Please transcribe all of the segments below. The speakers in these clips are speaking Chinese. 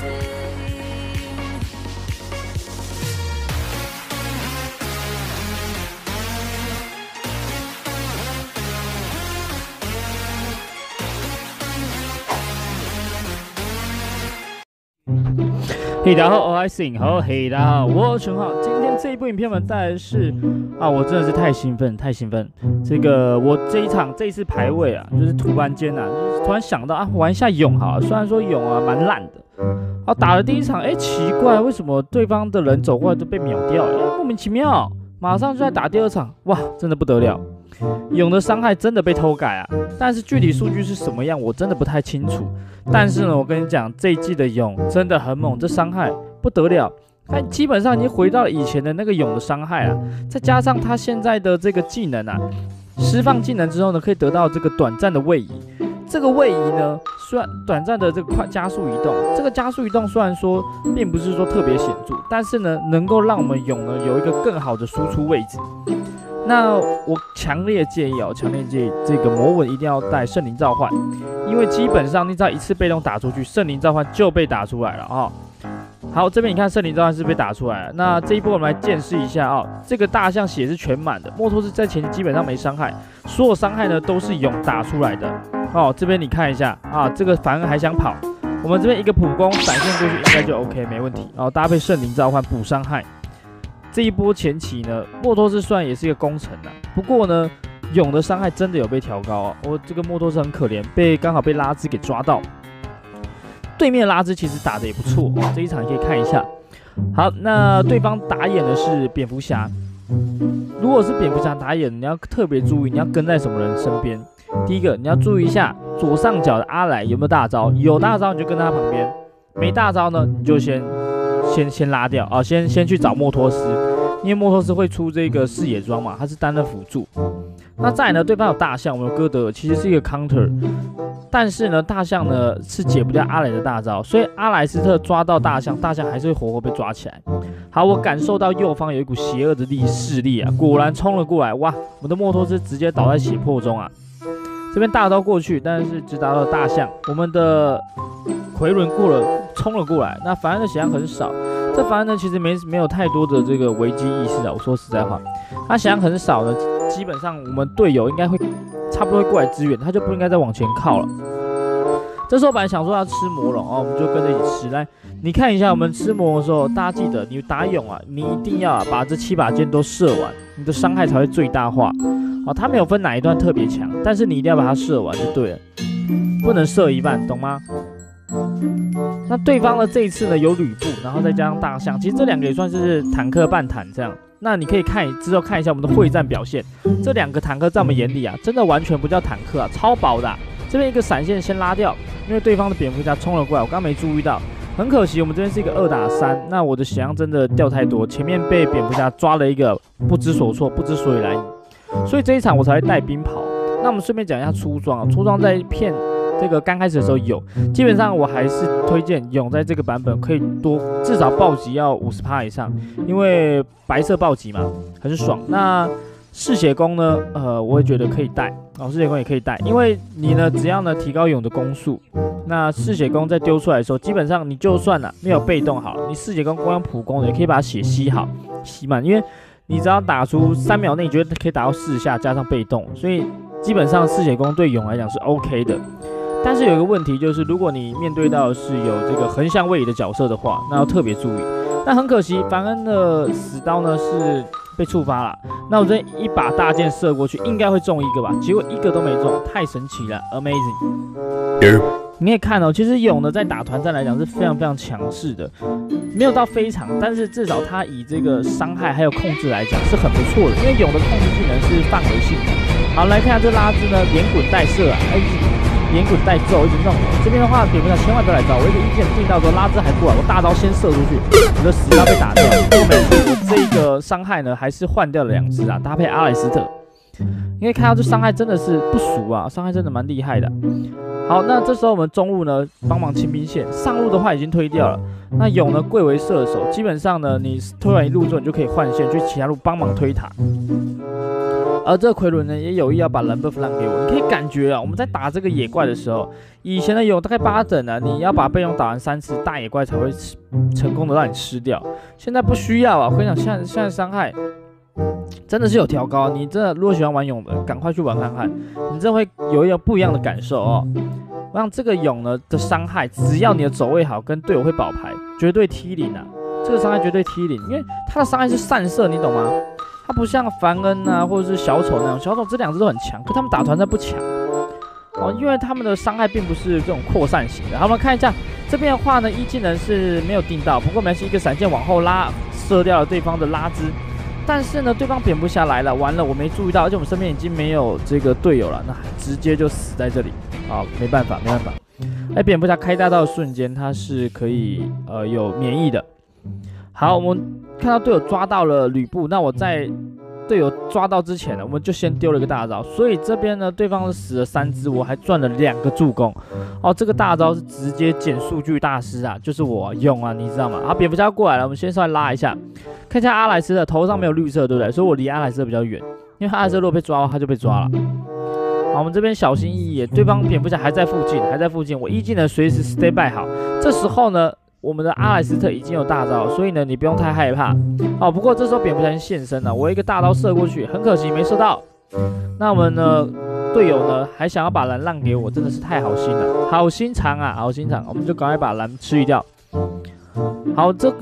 still 嘿，大家好，我是 sing，好，嘿，大家好，我陈浩。今天这一部影片我们带来的是啊，我真的是太兴奋，太兴奋。这个我这一场这一次排位啊，就是突然间呐，突然想到啊，玩一下勇好。虽然说勇啊蛮烂的，啊打了第一场，哎，奇怪，为什么对方的人走过来都被秒掉？哎，莫名其妙。马上就在打第二场，哇，真的不得了。勇的伤害真的被偷改啊！但是具体数据是什么样，我真的不太清楚。但是呢，我跟你讲，这一季的勇真的很猛，这伤害不得了。但基本上已经回到了以前的那个勇的伤害啊，再加上他现在的这个技能啊，释放技能之后呢，可以得到这个短暂的位移。这个位移呢，虽然短暂的这个快加速移动，这个加速移动虽然说并不是说特别显著，但是呢，能够让我们勇呢有一个更好的输出位置。那我强烈建议哦，强烈建议这个魔文一定要带圣灵召唤，因为基本上你只要一次被动打出去，圣灵召唤就被打出来了啊。好，这边你看圣灵召唤是被打出来了。那这一波我们来见识一下啊，这个大象血是全满的，莫托斯在前期基本上没伤害，所有伤害呢都是勇打出来的。哦，这边你看一下啊，这个反而还想跑，我们这边一个普攻闪现过去应该就 OK 没问题。然后搭配圣灵召唤补伤害。这一波前期呢，莫托斯算也是一个功臣呐。不过呢，勇的伤害真的有被调高啊。我这个莫托斯很可怜，被刚好被拉兹给抓到。对面拉兹其实打的也不错，这一场可以看一下。好，那对方打野的是蝙蝠侠。如果是蝙蝠侠打野，你要特别注意，你要跟在什么人身边。第一个，你要注意一下左上角的阿莱有没有大招，有大招你就跟在他旁边，没大招呢，你就先。先先拉掉啊，先先去找墨托斯，因为墨托斯会出这个视野装嘛，它是单的辅助。那再呢，对方有大象，我们有歌德尔，其实是一个 counter，但是呢，大象呢是解不掉阿莱的大招，所以阿莱斯特抓到大象，大象还是会活活被抓起来。好，我感受到右方有一股邪恶的力势力啊，果然冲了过来，哇，我们的墨托斯直接倒在血泊中啊。这边大招过去，但是只打到大象，我们的奎伦过了。冲了过来，那凡恩的血量很少。这凡恩呢，其实没没有太多的这个危机意识啊。我说实在话，他血量很少呢，基本上我们队友应该会差不多会过来支援，他就不应该再往前靠了。这时候本来想说要吃魔龙哦，我们就跟着一起吃。来，你看一下我们吃魔龙的时候，大家记得你打勇啊，你一定要把这七把剑都射完，你的伤害才会最大化。哦，他没有分哪一段特别强，但是你一定要把它射完就对了，不能射一半，懂吗？那对方的这一次呢，有吕布，然后再加上大象，其实这两个也算是坦克半坦这样。那你可以看之后看一下我们的会战表现，这两个坦克在我们眼里啊，真的完全不叫坦克啊，超薄的。这边一个闪现先拉掉，因为对方的蝙蝠侠冲了过来，我刚没注意到，很可惜我们这边是一个二打三，那我的血量真的掉太多，前面被蝙蝠侠抓了一个不知所措，不知所以来，所以这一场我才会带兵跑。那我们顺便讲一下出装啊，出装在片。这个刚开始的时候有，基本上我还是推荐勇在这个版本可以多至少暴击要五十趴以上，因为白色暴击嘛很爽。那嗜血弓呢？呃，我也觉得可以带哦，嗜血弓也可以带，因为你呢只要呢提高勇的攻速，那嗜血弓在丢出来的时候，基本上你就算了没有被动好，你嗜血弓光用普攻也可以把血吸好吸满，因为你只要打出三秒内，你觉得可以打到四下加上被动，所以基本上嗜血弓对勇来讲是 OK 的。但是有一个问题，就是如果你面对到是有这个横向位移的角色的话，那要特别注意。那很可惜，凡恩的死刀呢是被触发了。那我这一把大剑射过去，应该会中一个吧？结果一个都没中，太神奇了，amazing！你也看哦，其实勇呢在打团战来讲是非常非常强势的，没有到非常，但是至少他以这个伤害还有控制来讲是很不错的，因为勇的控制技能是范围性的。好，来看下这拉兹呢，连滚带射啊，连滚带揍，一直弄。这边的话，蝙蝠侠千万不要来招。我一个一剑定到之后，拉兹还过来，我大招先射出去，我的死刀被打掉。后面这个伤害呢，还是换掉了两只啊，搭配阿莱斯特。因为看到这伤害真的是不俗啊，伤害真的蛮厉害的。好，那这时候我们中路呢，帮忙清兵线。上路的话已经推掉了。那勇呢，贵为射手，基本上呢，你推完一路之后，你就可以换线去其他路帮忙推塔。而这个奎伦呢，也有意要把蓝 buff 让给我。你可以感觉啊，我们在打这个野怪的时候，以前的有大概八等啊，你要把备用打完三次，大野怪才会成功的让你吃掉。现在不需要啊，我跟你讲，现在现在伤害真的是有调高。你真的如果喜欢玩勇的，赶快去玩看看，你真会有一个不一样的感受哦。让这个勇呢的伤害，只要你的走位好，跟队友会保牌，绝对 T 零啊。这个伤害绝对 T 零，因为它的伤害是散射，你懂吗？他不像凡恩啊，或者是小丑那样，小丑这两只都很强，可他们打团战不强哦，因为他们的伤害并不是这种扩散型的。好，我们看一下这边的话呢，一技能是没有定到，不过没关系，一个闪现往后拉，射掉了对方的拉兹。但是呢，对方扁不下来了，完了，我没注意到，而且我们身边已经没有这个队友了，那直接就死在这里。好，没办法，没办法。哎，蝙蝠侠开大刀的瞬间，它是可以呃有免疫的。好，我们看到队友抓到了吕布，那我在队友抓到之前呢，我们就先丢了一个大招，所以这边呢，对方死了三只，我还赚了两个助攻。哦，这个大招是直接减数据大师啊，就是我用啊，你知道吗？好，蝙蝠侠过来了，我们先稍微拉一下，看一下阿莱斯的头上没有绿色，对不对？所以我离阿莱斯比较远，因为阿莱斯如果被抓，他就被抓了。好，我们这边小心翼翼，对方蝙蝠侠还在附近，还在附近，我一技能随时 stay by 好，这时候呢。我们的阿莱斯特已经有大招，所以呢，你不用太害怕。好，不过这时候蝙蝠侠现身了，我一个大刀射过去，很可惜没射到。那我们呢，队友呢还想要把蓝让给我，真的是太好心了，好心肠啊，好心肠，我们就赶快把蓝吃掉。好，这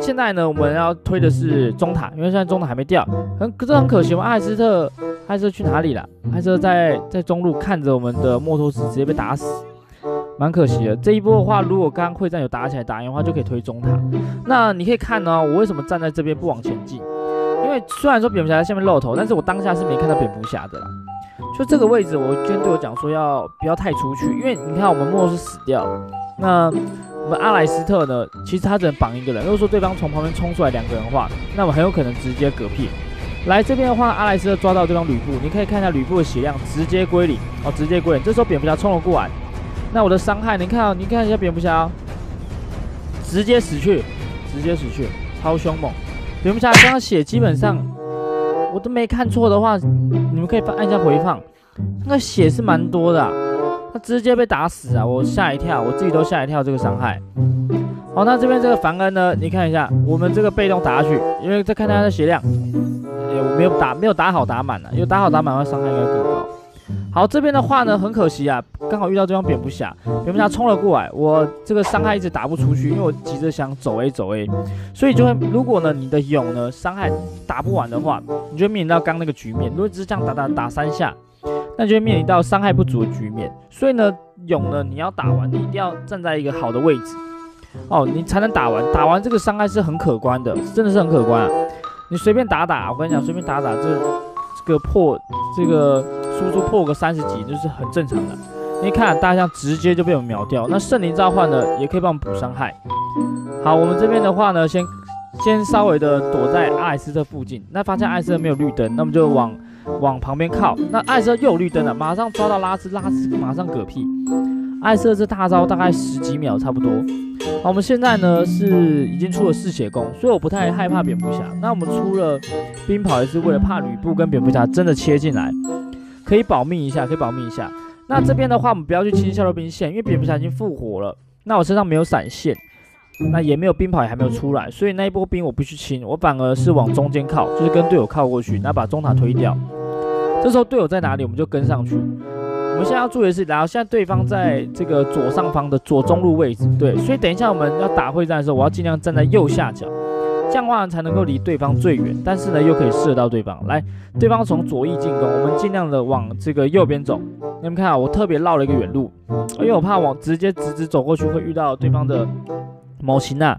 现在呢，我们要推的是中塔，因为现在中塔还没掉，很可是很可惜，我们阿莱斯特，阿莱斯特去哪里了？阿莱斯特在在中路看着我们的莫托斯直接被打死。蛮可惜的，这一波的话，如果刚刚会战有打起来打赢的话，就可以推中塔。那你可以看呢，我为什么站在这边不往前进？因为虽然说蝙蝠侠在下面露头，但是我当下是没看到蝙蝠侠的啦。就这个位置，我今天对我讲说要不要太出去，因为你看我们莫是死掉，那我们阿莱斯特呢，其实他只能绑一个人。如果说对方从旁边冲出来两个人的话，那我很有可能直接嗝屁。来这边的话，阿莱斯特抓到对方吕布，你可以看一下吕布的血量直接归零哦，直接归零。这时候蝙蝠侠冲了过来。那我的伤害，你看啊，你看一下蝙蝠侠，直接死去，直接死去，超凶猛。蝙蝠侠刚刚血基本上我都没看错的话，你们可以按一下回放，那个血是蛮多的，他直接被打死啊，我吓一跳，我自己都吓一跳，这个伤害。好，那这边这个凡恩呢，你看一下，我们这个被动打下去，因为再看他的血量，我没有打，没有打好打满了，因为打好打满的话伤害应该更高。好，这边的话呢，很可惜啊，刚好遇到这方蝙蝠侠，蝙蝠侠冲了过来，我这个伤害一直打不出去，因为我急着想走 A 走 A，所以就会，如果呢你的勇呢伤害打不完的话，你就会面临到刚那个局面，如果只是这样打打打三下，那就会面临到伤害不足的局面，所以呢勇呢你要打完，你一定要站在一个好的位置，哦，你才能打完，打完这个伤害是很可观的，真的是很可观啊，你随便打打，我跟你讲，随便打打这这个破这个。输出破个三十几就是很正常的。你看大象直接就被我们秒掉，那圣灵召唤呢也可以帮我们补伤害。好，我们这边的话呢，先先稍微的躲在阿莱斯特附近。那发现阿莱斯特没有绿灯，那我们就往往旁边靠。那阿莱斯特又有绿灯了，马上抓到拉兹，拉兹马上嗝屁。阿莱斯特这大招大概十几秒差不多。好，我们现在呢是已经出了嗜血弓，所以我不太害怕蝙蝠侠。那我们出了冰跑也是为了怕吕布跟蝙蝠侠真的切进来。可以保密一下，可以保密一下。那这边的话，我们不要去清消弱兵线，因为蝙蝠侠已经复活了。那我身上没有闪现，那也没有冰跑，也还没有出来，所以那一波兵我不去清，我反而是往中间靠，就是跟队友靠过去，那把中塔推掉。这时候队友在哪里，我们就跟上去。我们现在要注意的是，然后现在对方在这个左上方的左中路位置，对，所以等一下我们要打会战的时候，我要尽量站在右下角。这样的话才能够离对方最远，但是呢又可以射到对方。来，对方从左翼进攻，我们尽量的往这个右边走。你们看啊，我特别绕了一个远路，因为我怕往直接直直走过去会遇到对方的某型呐。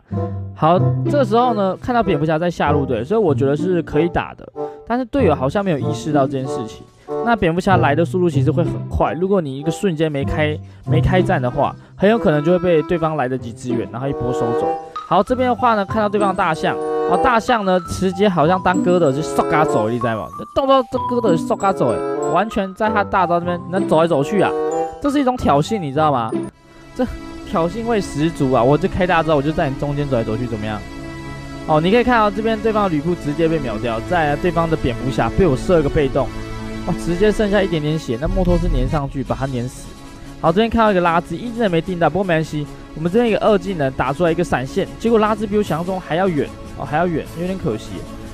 好，这时候呢看到蝙蝠侠在下路队，所以我觉得是可以打的。但是队友好像没有意识到这件事情。那蝙蝠侠来的速度其实会很快，如果你一个瞬间没开没开战的话，很有可能就会被对方来得及支援，然后一波收走。好，这边的话呢，看到对方的大象，好，大象呢直接好像当哥的就嗖嘎走，你知道吗？动到这哥的嗖嘎走，哎，完全在他大招这边能走来走去啊，这是一种挑衅，你知道吗？这挑衅味十足啊！我就开大招，我就在你中间走来走去，怎么样？哦，你可以看到这边对方的吕布直接被秒掉，在对方的蝙蝠侠被我射一个被动，哇，直接剩下一点点血，那木头是粘上去把他粘死。好，这边看到一个拉兹，一技能没定到，不过没关系。我们这边一个二技能打出来一个闪现，结果拉兹比我想象中还要远哦，还要远，有点可惜。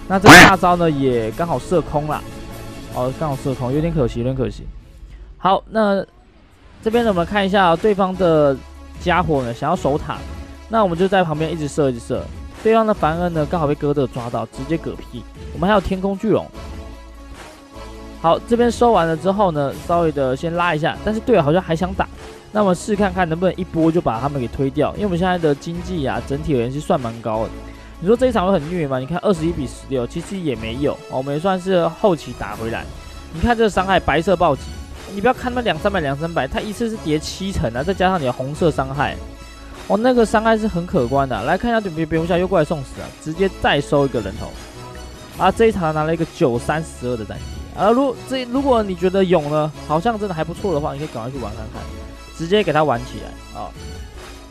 那这个大招呢也刚好射空了，哦，刚好射空，有点可惜，有点可惜。好，那这边呢我们看一下对方的家伙呢想要守塔，那我们就在旁边一直射一直射。对方的凡恩呢刚好被哥德抓到，直接嗝屁。我们还有天空巨龙。好，这边收完了之后呢，稍微的先拉一下，但是队友好像还想打，那我们试看看能不能一波就把他们给推掉，因为我们现在的经济啊，整体而言是算蛮高的。你说这一场会很虐吗？你看二十一比十六，其实也没有，我们也算是后期打回来。你看这个伤害，白色暴击，你不要看那两三百两三百，它一次是叠七层啊，再加上你的红色伤害，哦，那个伤害是很可观的。来看一下，别别用下又过来送死啊，直接再收一个人头。啊，这一场拿了一个九三十二的战绩。啊，如这如果你觉得勇呢好像真的还不错的话，你可以赶快去玩看看，直接给它玩起来啊！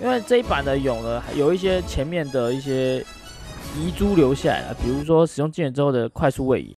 因为这一版的勇呢，有一些前面的一些遗珠留下来了，比如说使用技能之后的快速位移，